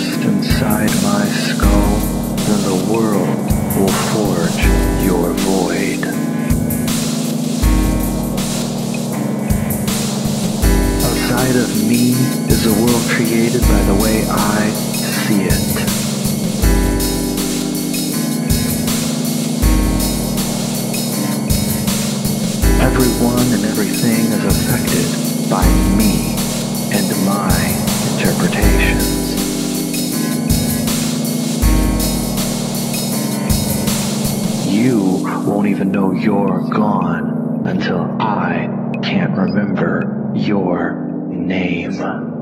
inside my skull, then the world will forge your void. Outside of me is a world created by the way I see it. Everyone and everything is affected by me and my You won't even know you're gone until I can't remember your name.